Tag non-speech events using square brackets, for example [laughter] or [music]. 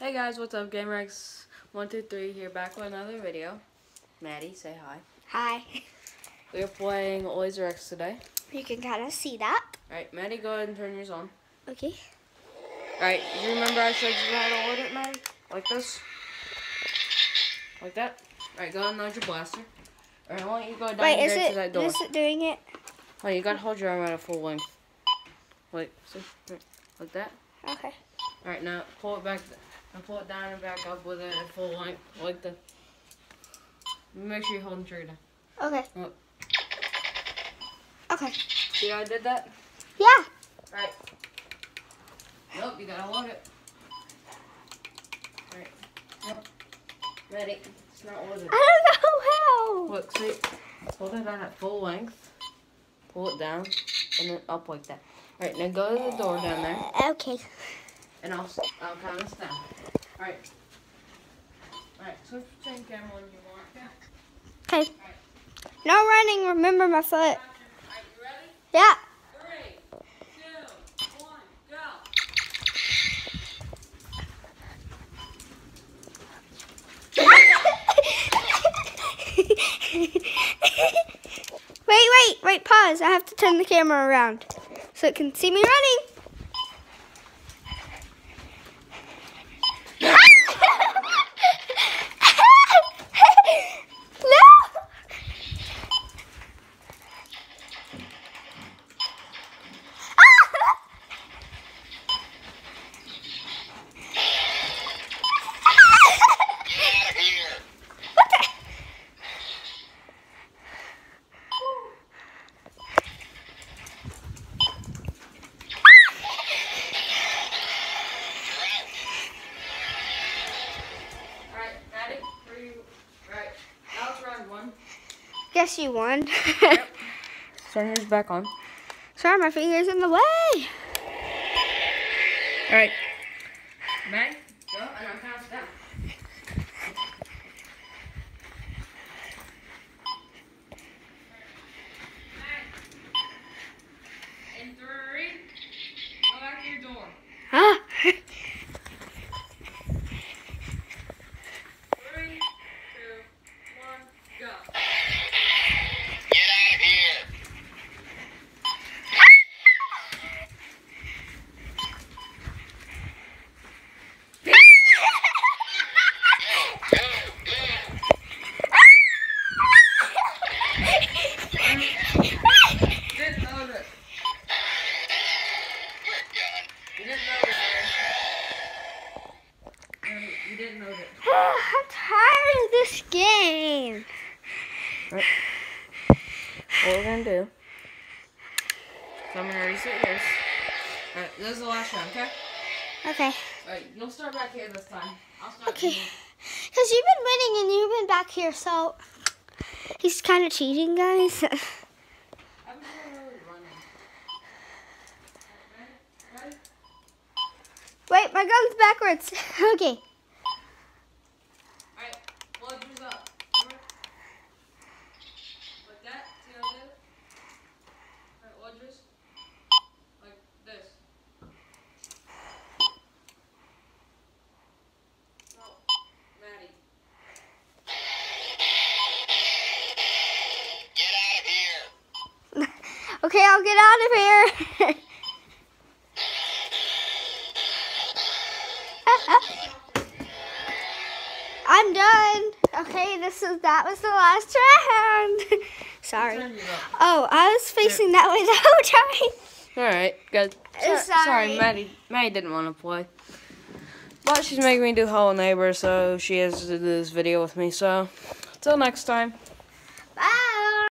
Hey guys, what's up? Gamer X 123 here back with another video. Maddie, say hi. Hi. [laughs] We're playing Laser X today. You can kind of see that. Alright, Maddie, go ahead and turn yours on. Okay. Alright, do you remember I showed you how to load it, Maddie? Like this? Like that? Alright, go ahead and load your blaster. Alright, I want you to go down Wait, here is to that door. this it doing it? Oh, you gotta hold your arm at a full length. Like, see? Like that? Okay. Alright, now pull it back and pull it down and back up with it at full length, like the. Make sure you hold the trigger. Okay. Look. Okay. See how I did that? Yeah. Alright. Nope, you gotta hold it. Alright. Ready. It's not loaded. I don't know how. Look, see? Hold it on at full length. Pull it down. And then up like that. Alright, now go to the door down there. Okay. And I'll, I'll count us down. Alright. Alright, switch between camera when you want. Okay. Okay. No running. Remember my foot. Ready? Yeah. Three, two, one, go. [laughs] wait, wait, wait. Pause. I have to turn the camera around so it can see me running. no. What the? Alright, Maddie, for you. Alright, now it's round one. Guess you won. [laughs] Turn yours back on. Sorry, my finger's in the way. Alright. Maddie, go, and I'll count us down. In three, go back to your door. Ah. Three, two, one, go. You didn't know this. You didn't know this, Aaron. You didn't know this. [sighs] I'm tired of this game. What we're gonna do? So I'm gonna reset yours. Alright, this is the last round, okay? Okay. Alright, you'll start back here this time. I'll start Okay. here. Because you've been winning and you've been back here, so he's kind of cheating, guys. [laughs] I'm just not really running. Alright, ready? Ready? Wait, my gun's backwards. [laughs] okay. Okay, I'll get out of here. [laughs] I'm done. Okay, this is that was the last round. [laughs] Sorry. Turn yours up. Oh, I was facing that way the whole time. Alright, good. So- Sorry. sorry, Maddie. Maddie didn't want to play. But she's making me do Hello Neighbor, so she has to do this video with me. So, until next time.